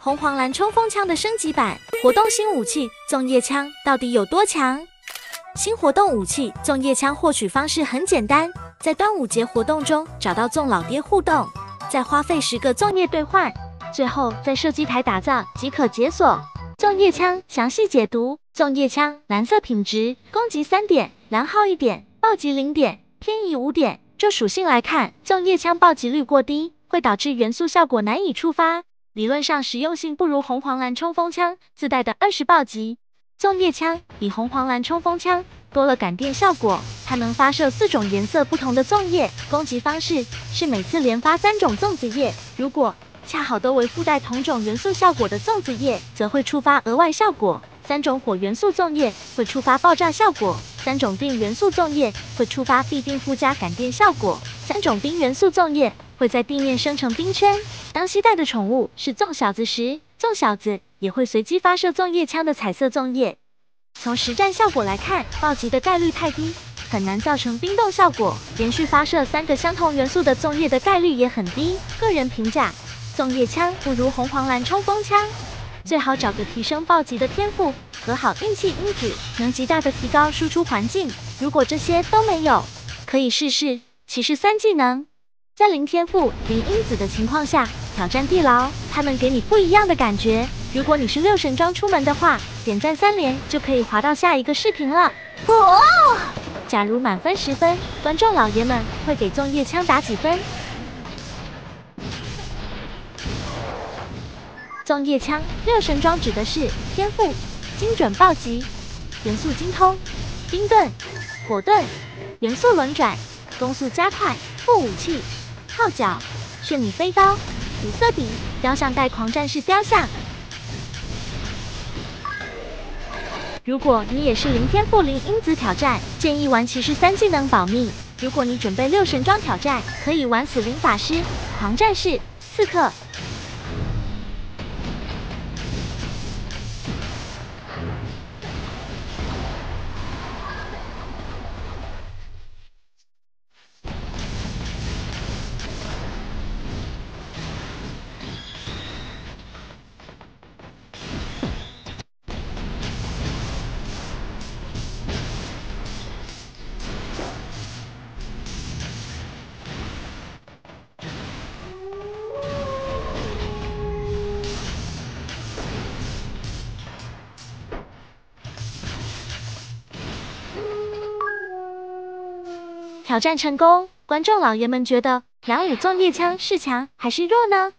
红黄蓝冲锋枪的升级版活动新武器粽叶枪到底有多强？新活动武器粽叶枪获取方式很简单，在端午节活动中找到粽老爹互动，再花费十个粽叶兑换，最后在射击台打造即可解锁。粽叶枪详细解读：粽叶枪蓝色品质，攻击三点，蓝耗一点，暴击零点，偏移五点。就属性来看，粽叶枪暴击率过低，会导致元素效果难以触发。理论上实用性不如红黄蓝冲锋枪自带的二十暴击。纵叶枪比红黄蓝冲锋枪多了感电效果，它能发射四种颜色不同的纵叶，攻击方式是每次连发三种粽子叶。如果恰好都为附带同种元素效果的粽子叶，则会触发额外效果。三种火元素粽叶会触发爆炸效果，三种电元素粽叶会触发必定附加感电效果，三种冰元素粽叶会在地面生成冰圈。当携带的宠物是粽小子时，粽小子也会随机发射粽叶枪的彩色粽叶。从实战效果来看，暴击的概率太低，很难造成冰冻效果。连续发射三个相同元素的粽叶的概率也很低。个人评价：粽叶枪不如红黄蓝冲锋枪，最好找个提升暴击的天赋和好运气因子，能极大的提高输出环境。如果这些都没有，可以试试骑士三技能。在零天赋、零因子的情况下挑战地牢，它能给你不一样的感觉。如果你是六神装出门的话，点赞三连就可以滑到下一个视频了。哦，假如满分十分，观众老爷们会给粽叶枪打几分？粽叶枪六神装指的是天赋、精准暴击、元素精通、冰盾、火盾、元素轮转、攻速加快、副武器。号角、炫你飞刀、紫色笔、雕像带狂战士雕像。如果你也是零天赋零因子挑战，建议玩骑士三技能保命。如果你准备六神装挑战，可以玩死灵法师、狂战士、刺客。挑战成功，观众老爷们觉得两武纵叶枪是强还是弱呢？